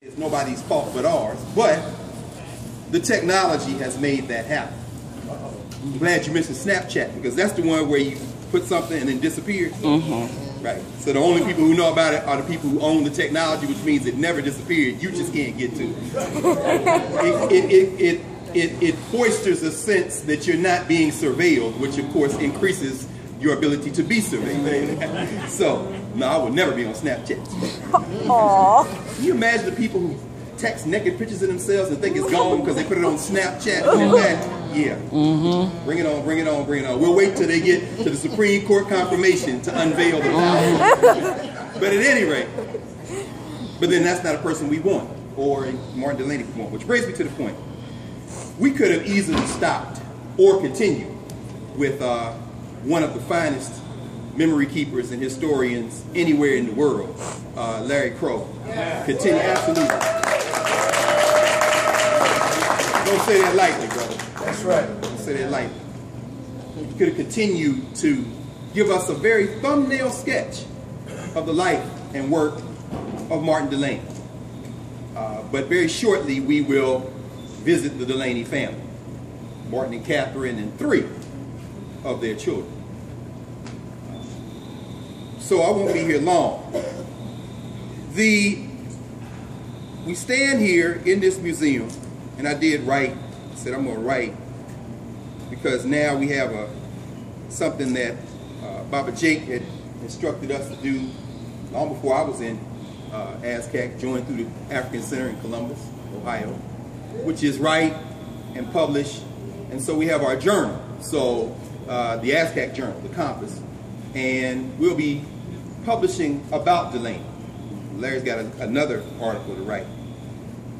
It's nobody's fault but ours, but the technology has made that happen. I'm glad you mentioned Snapchat because that's the one where you put something and then disappears. Mm-hmm. Right. So the only people who know about it are the people who own the technology, which means it never disappeared. You just can't get to it. it, it, it, it, it, it foisters a sense that you're not being surveilled, which of course increases your ability to be surveilled. so, no, I would never be on Snapchat. Aww. Can you imagine the people who text naked pictures of themselves and think it's gone because they put it on Snapchat? Yeah. Mm-hmm. Bring it on, bring it on, bring it on. We'll wait till they get to the Supreme Court confirmation to unveil the power. but at any rate, but then that's not a person we want, or Martin Delany we want, which brings me to the point. We could have easily stopped or continued with uh, one of the finest memory keepers and historians anywhere in the world, uh, Larry Crow. Yeah. Continue, absolutely. Don't say that lightly, brother. That's right. Don't say that lightly. You could have continued to give us a very thumbnail sketch of the life and work of Martin Delany. Uh, but very shortly, we will visit the Delany family, Martin and Catherine and three of their children. So I won't be here long. The we stand here in this museum, and I did write. I said I'm going to write because now we have a something that uh, Baba Jake had instructed us to do long before I was in uh, ASCAC, joined through the African Center in Columbus, Ohio, which is write and publish. And so we have our journal, so uh, the ASCAC journal, the Compass, and we'll be publishing about Delany. Larry's got a, another article to write.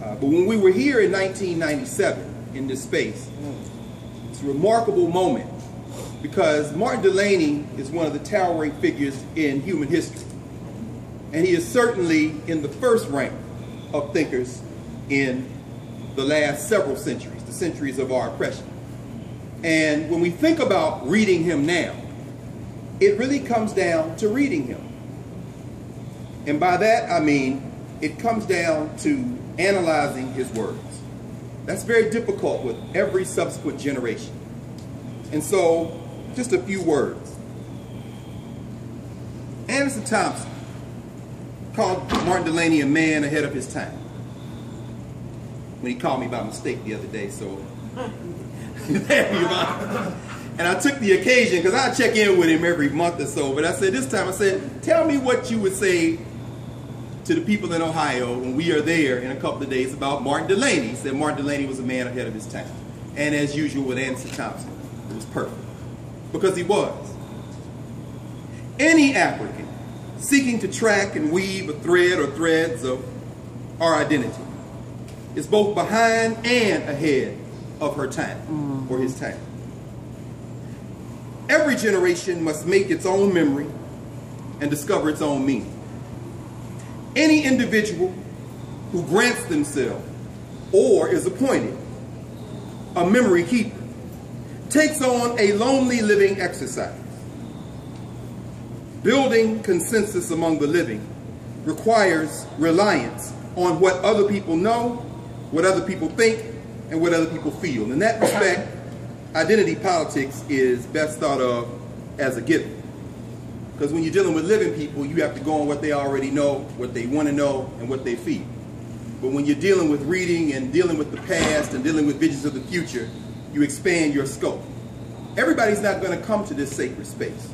Uh, but when we were here in 1997 in this space, it's a remarkable moment because Martin Delany is one of the towering figures in human history. And he is certainly in the first rank of thinkers in the last several centuries, the centuries of our oppression. And when we think about reading him now, it really comes down to reading him. And by that, I mean, it comes down to analyzing his words. That's very difficult with every subsequent generation. And so, just a few words. Anderson Thompson called Martin Delany a man ahead of his time. When he called me by mistake the other day, so and I took the occasion because I check in with him every month or so. But I said this time, I said, tell me what you would say to the people in Ohio when we are there in a couple of days about Martin Delany. He said Martin Delany was a man ahead of his time. And as usual with Anderson Thompson, it was perfect. Because he was. Any African seeking to track and weave a thread or threads of our identity is both behind and ahead of her time mm. or his time. Every generation must make its own memory and discover its own meaning. Any individual who grants themselves or is appointed a memory keeper takes on a lonely living exercise. Building consensus among the living requires reliance on what other people know, what other people think, and what other people feel. In that respect, identity politics is best thought of as a given. Because when you're dealing with living people, you have to go on what they already know, what they want to know, and what they feel. But when you're dealing with reading and dealing with the past and dealing with visions of the future, you expand your scope. Everybody's not going to come to this sacred space.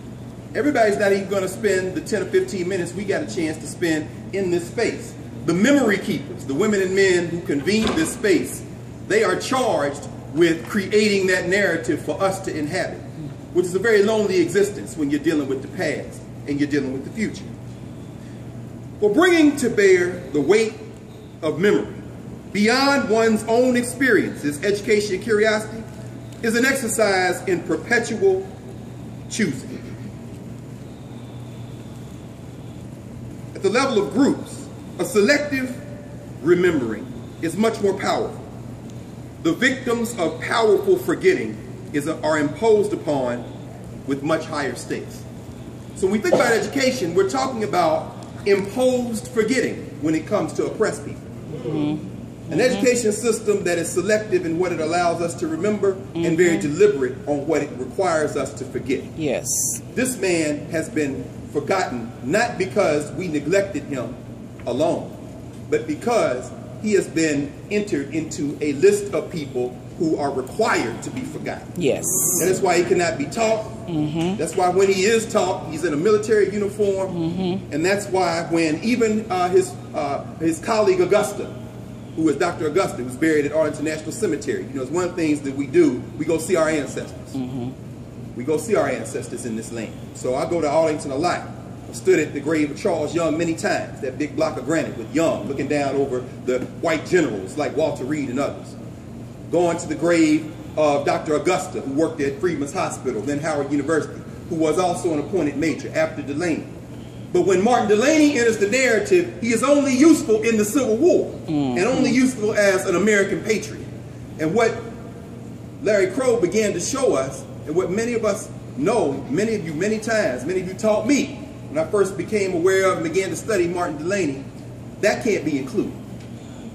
Everybody's not even going to spend the 10 or 15 minutes we got a chance to spend in this space. The memory keepers, the women and men who convene this space, they are charged with creating that narrative for us to inhabit, which is a very lonely existence when you're dealing with the past and you're dealing with the future. For bringing to bear the weight of memory beyond one's own experiences, education, and curiosity is an exercise in perpetual choosing. At the level of groups, a selective remembering is much more powerful. The victims of powerful forgetting is, are imposed upon with much higher stakes. So when we think about education, we're talking about imposed forgetting when it comes to oppressed people. Mm-hmm. An education system that is selective in what it allows us to remember and very mm-hmm. deliberate on what it requires us to forget. Yes. This man has been forgotten not because we neglected him alone, but because he has been entered into a list of people who are required to be forgotten. Yes. And that's why he cannot be taught. That's why when he is taught, he's in a military uniform. And that's why when even uh, his, uh, his colleague Augusta, who is Dr. Augusta, who's buried at Arlington National Cemetery, you know, it's one of the things that we do, we go see our ancestors. We go see our ancestors in this land. So I go to Arlington a lot. I stood at the grave of Charles Young many times, that big block of granite with Young looking down over the white generals like Walter Reed and others. Going to the grave of Dr. Augusta, who worked at Freedman's Hospital, then Howard University, who was also an appointed major after Delany. But when Martin Delany enters the narrative, he is only useful in the Civil War mm-hmm. and only useful as an American patriot. And what Larry Crow began to show us, and what many of us know, many of you many times, many of you taught me when I first became aware of and began to study Martin Delany, that can't be included.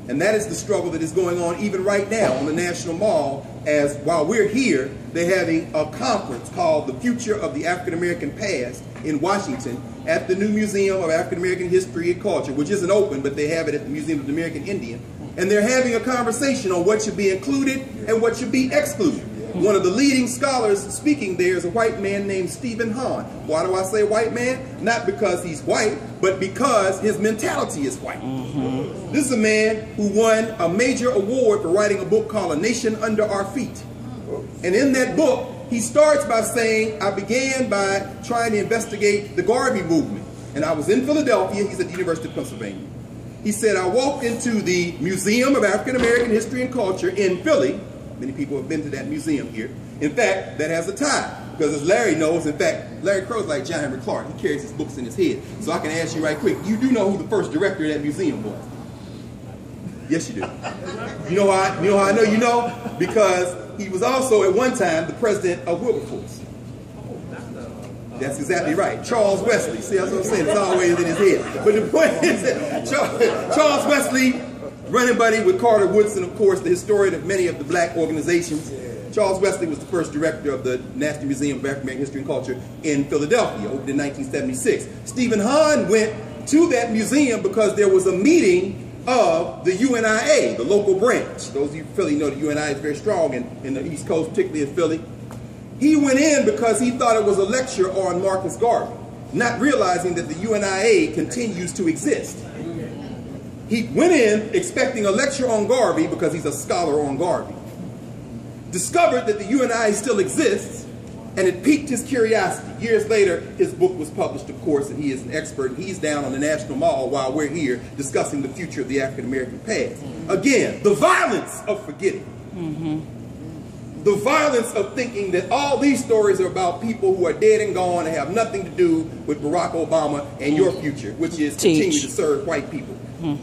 And that is the struggle that is going on even right now on the National Mall as while we're here, they're having a conference called The Future of the African American Past in Washington at the new Museum of African American History and Culture, which isn't open, but they have it at the Museum of the American Indian. And they're having a conversation on what should be included and what should be excluded. One of the leading scholars speaking there is a white man named Steven Hahn. Why do I say white man? Not because he's white, but because his mentality is white. Mm-hmm. This is a man who won a major award for writing a book called A Nation Under Our Feet. And in that book, he starts by saying, I began by trying to investigate the Garvey movement. And I was in Philadelphia, he's at the University of Pennsylvania. He said, I walked into the Museum of African American History and Culture in Philly. Many people have been to that museum here. In fact, that has a tie. Because as Larry knows, in fact, Larry Crow's like John Henrik Clarke. He carries his books in his head. So I can ask you right quick, you do know who the first director of that museum was? Yes, you do. You know how, you know how I know you know? Because he was also at one time the president of Wilberforce. That's exactly right. Charles Wesley. See, that's what I'm saying. It's always in his head. But the point is that Charles Wesley, running buddy with Carter Woodson, of course, the historian of many of the black organizations. Charles Wesley was the first director of the National Museum of African American History and Culture in Philadelphia, opened in 1976. Steven Hahn went to that museum because there was a meeting of the UNIA, the local branch. Those of you in Philly know that UNIA is very strong in, in the East Coast, particularly in Philly. He went in because he thought it was a lecture on Marcus Garvey, not realizing that the UNIA continues to exist. He went in expecting a lecture on Garvey because he's a scholar on Garvey. Discovered that the UNI still exists, and it piqued his curiosity. Years later, his book was published, of course, and he is an expert. He's down on the National Mall while we're here discussing the future of the African American past. Again, the violence of forgetting. Mm-hmm. The violence of thinking that all these stories are about people who are dead and gone and have nothing to do with Barack Obama and your mm. future, which is continue to serve white people. Mm.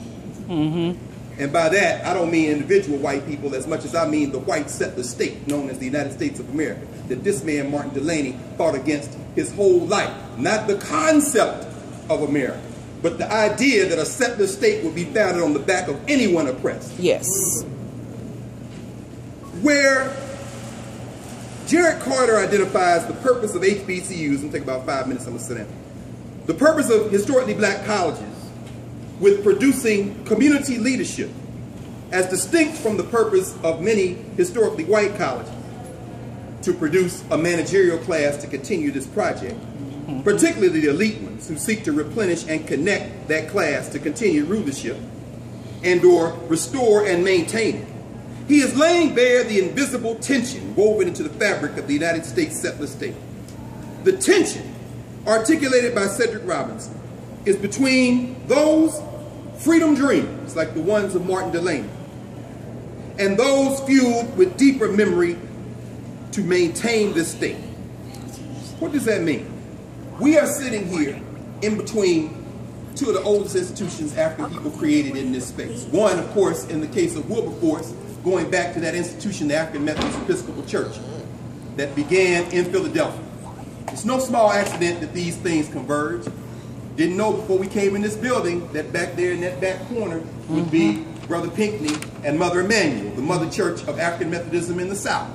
Mm-hmm. And by that, I don't mean individual white people as much as I mean the white settler state known as the United States of America that this man, Martin Delany, fought against his whole life. Not the concept of America, but the idea that a settler state would be founded on the back of anyone oppressed. Yes. Where Jarrett Carter identifies the purpose of HBCUs, and take about five minutes, I'm gonna sit down. The purpose of historically black colleges with producing community leadership as distinct from the purpose of many historically white colleges to produce a managerial class to continue this project, mm-hmm. particularly the elite ones who seek to replenish and connect that class to continue rulership and or restore and maintain it. He is laying bare the invisible tension woven into the fabric of the United States settler state. The tension, articulated by Cedric Robinson, is between those freedom dreams, like the ones of Martin Delany, and those fueled with deeper memory to maintain this state. What does that mean? We are sitting here in between two of the oldest institutions African people created in this space. One, of course, in the case of Wilberforce, going back to that institution, the African Methodist Episcopal Church, that began in Philadelphia. It's no small accident that these things converge. Didn't know before we came in this building that back there in that back corner would be Brother Pinckney and Mother Emanuel, the mother church of African Methodism in the South.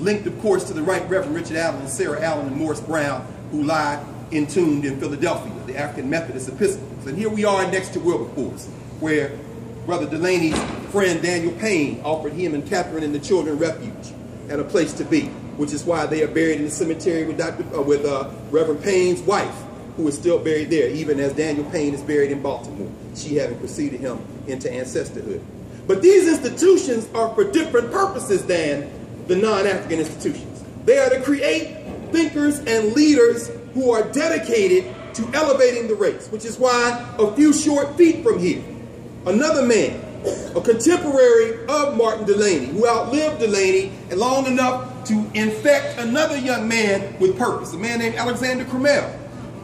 Linked, of course, to the Right Reverend Richard Allen and Sarah Allen and Morris Brown, who lie entombed in Philadelphia, the African Methodist Episcopals. And here we are next to Wilberforce, where Brother Delany's friend Daniel Payne offered him and Catherine and the children refuge and a place to be, which is why they are buried in the cemetery with, Dr., uh, with uh, Reverend Payne's wife, who is still buried there, even as Daniel Payne is buried in Baltimore, she having preceded him into ancestorhood. But these institutions are for different purposes than the non-African institutions. They are to create thinkers and leaders who are dedicated to elevating the race, which is why a few short feet from here, another man, a contemporary of Martin Delany, who outlived Delany long enough to infect another young man with purpose, a man named Alexander Crummell,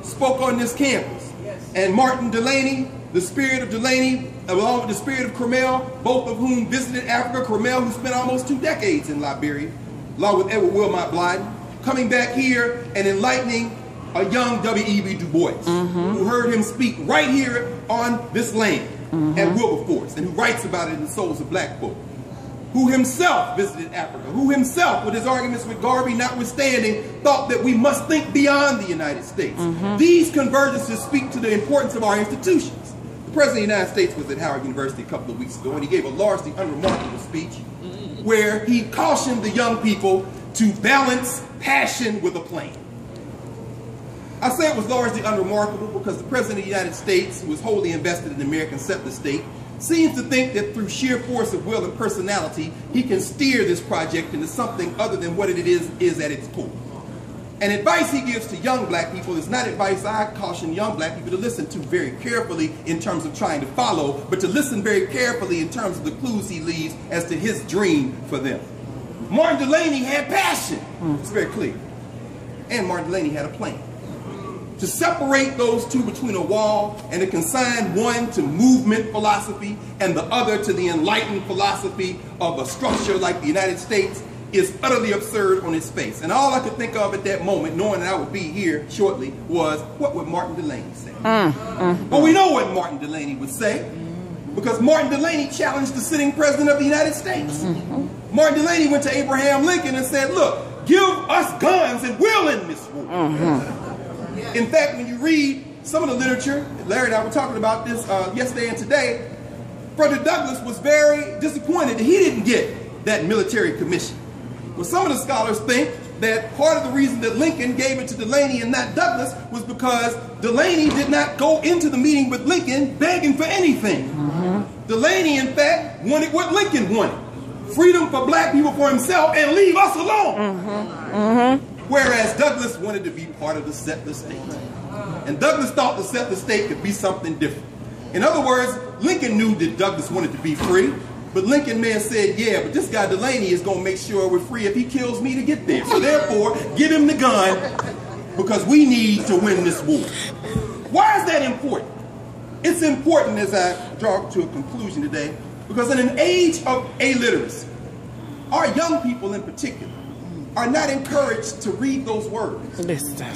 spoke on this campus. And Martin Delany, the spirit of Delany, along with the spirit of Crummell, both of whom visited Africa, Crummell, who spent almost two decades in Liberia, along with Edward Wilmot Blyden, coming back here and enlightening a young W.E.B. Du Bois, mm-hmm. who heard him speak right here on this land mm-hmm. at Wilberforce, and who writes about it in the Souls of Black Folk, who himself visited Africa, who himself, with his arguments with Garvey notwithstanding, thought that we must think beyond the United States. Mm-hmm. These convergences speak to the importance of our institutions. The President of the United States was at Howard University a couple of weeks ago, and he gave a largely unremarkable speech where he cautioned the young people to balance passion with a plan. I say it was largely unremarkable because the President of the United States, was wholly invested in the American settler state, seems to think that through sheer force of will and personality, he can steer this project into something other than what it is, is at its core. And advice he gives to young black people is not advice I caution young black people to listen to very carefully in terms of trying to follow, but to listen very carefully in terms of the clues he leaves as to his dream for them. Martin Delany had passion. It's very clear. And Martin Delany had a plan to separate those two between a wall and to consign one to movement philosophy and the other to the enlightened philosophy of a structure like the United States is utterly absurd on its face. And all I could think of at that moment, knowing that I would be here shortly, was what would Martin Delany say? Mm, mm. But we know what Martin Delany would say because Martin Delany challenged the sitting president of the United States. Mm-hmm. Martin Delany went to Abraham Lincoln and said, look, give us guns and we'll end this war. Mm-hmm. In fact, when you read some of the literature, Larry and I were talking about this uh, yesterday and today, Frederick Douglass was very disappointed that he didn't get that military commission. Well, some of the scholars think that part of the reason that Lincoln gave it to Delany and not Douglass was because Delany did not go into the meeting with Lincoln begging for anything. Mm-hmm. Delany, in fact, wanted what Lincoln wanted. Freedom for black people for himself and leave us alone. Mm-hmm. Mm-hmm. Whereas Douglass wanted to be part of the settler state. And Douglass thought the settler state could be something different. In other words, Lincoln knew that Douglass wanted to be free, but Lincoln may have said, yeah, but this guy Delany is going to make sure we're free if he kills me to get there. So therefore, give him the gun because we need to win this war. Why is that important? It's important as I draw to a conclusion today because in an age of aliteracy, our young people in particular are not encouraged to read those words,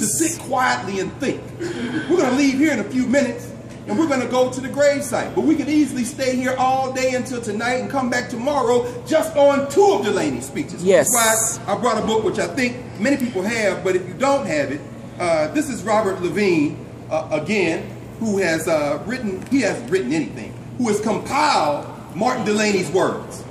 to sit quietly and think. We're going to leave here in a few minutes and we're going to go to the gravesite. But we could easily stay here all day until tonight and come back tomorrow just on two of Delany's speeches. Yes. That's why I brought a book which I think many people have, but if you don't have it, uh, this is Robert Levine, uh, again, who has uh, written, he hasn't written anything, who has compiled Martin Delany's words.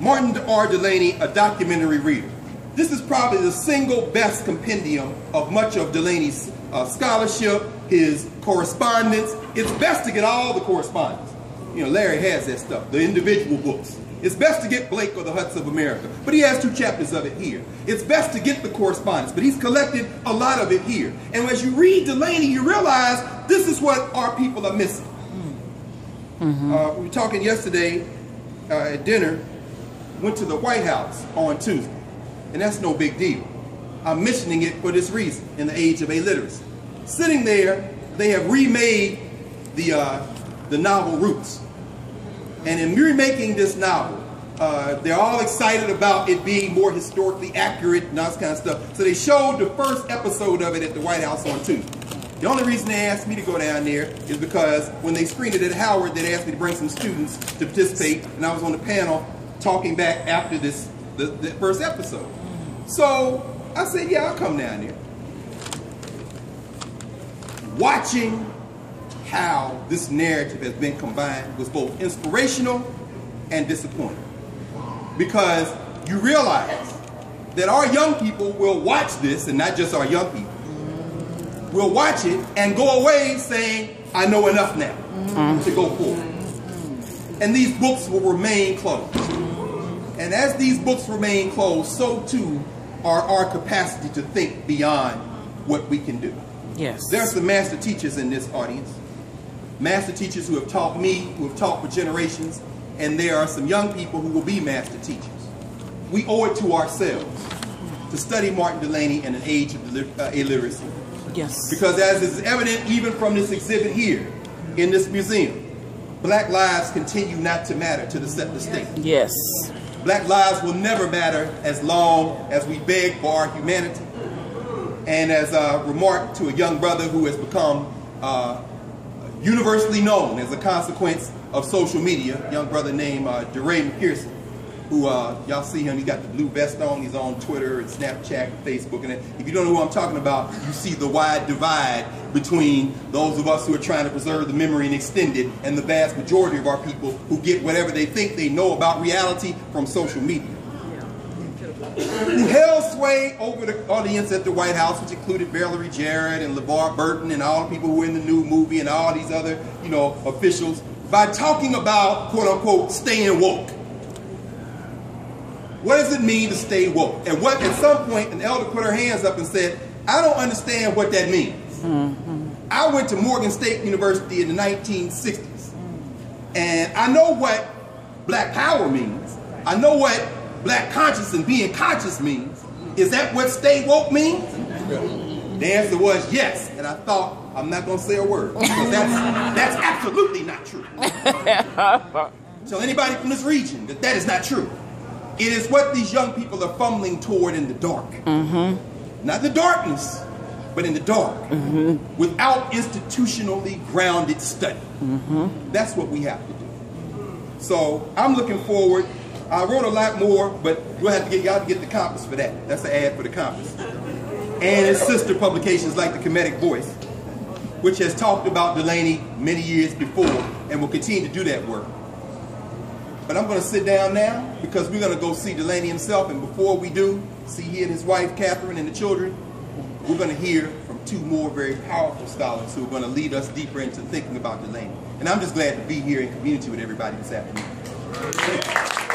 Martin R. Delany, a documentary reader. This is probably the single best compendium of much of Delany's uh, scholarship, his correspondence. It's best to get all the correspondence. You know, Larry has that stuff, the individual books. It's best to get Blake or the Huts of America, but he has two chapters of it here. It's best to get the correspondence, but he's collected a lot of it here. And as you read Delany, you realize this is what our people are missing. Uh, we were talking yesterday uh, at dinner, went to the White House on Tuesday, and that's no big deal. I'm mentioning it for this reason, in the age of aliteracy. Sitting there, they have remade the, uh, the novel Roots. And in remaking this novel, uh, they're all excited about it being more historically accurate and all this kind of stuff. So they showed the first episode of it at the White House on Tuesday. The only reason they asked me to go down there is because when they screened it at Howard, they asked me to bring some students to participate, and I was on the panel talking back after this the, the first episode. So I said, yeah, I'll come down there. Watching how this narrative has been combined was both inspirational and disappointing. Because you realize that our young people will watch this, and not just our young people, will watch it and go away saying, I know enough now to go forward. And these books will remain closed. And as these books remain closed, so too are our capacity to think beyond what we can do. Yes. There's are some master teachers in this audience. Master teachers who have taught me, who have taught for generations, and there are some young people who will be master teachers. We owe it to ourselves to study Martin Delany in an age of uh, aliteracy. Yes. Because as is evident even from this exhibit here in this museum, black lives continue not to matter to the settler state. Yes. Black lives will never matter as long as we beg for our humanity. And as a remark to a young brother who has become uh, universally known as a consequence of social media, young brother named uh, DeRay McPherson, who uh, y'all see him, he's got the blue vest on, he's on Twitter and Snapchat and Facebook. And if you don't know who I'm talking about, you see the wide divide between those of us who are trying to preserve the memory and extend it and the vast majority of our people who get whatever they think they know about reality from social media. Who held sway over the audience at the White House, which included Valerie Jarrett and LeVar Burton and all the people who were in the new movie and all these other, you know, officials, by talking about, quote unquote, staying woke. What does it mean to stay woke? And what at some point an elder put her hands up and said, I don't understand what that means. Mm-hmm. I went to Morgan State University in the 1960s. And I know what black power means. I know what black conscious and being conscious means. Is that what stay woke means? The answer was yes. And I thought, I'm not going to say a word. That's, that's absolutely not true. Tell anybody from this region that that is not true. It is what these young people are fumbling toward in the dark. Mm-hmm. Not the darkness, but in the dark. Mm-hmm. Without institutionally grounded study. Mm-hmm. That's what we have to do. So I'm looking forward. I wrote a lot more, but we'll have to get y'all to get the compass for that. That's the ad for the compass. And its sister publications like the Kemetic Voice, which has talked about Delany many years before and will continue to do that work. But I'm going to sit down now because we're going to go see Delany himself. And before we do, see he and his wife, Catherine, and the children, we're going to hear from two more very powerful scholars who are going to lead us deeper into thinking about Delany. And I'm just glad to be here in community with everybody this afternoon.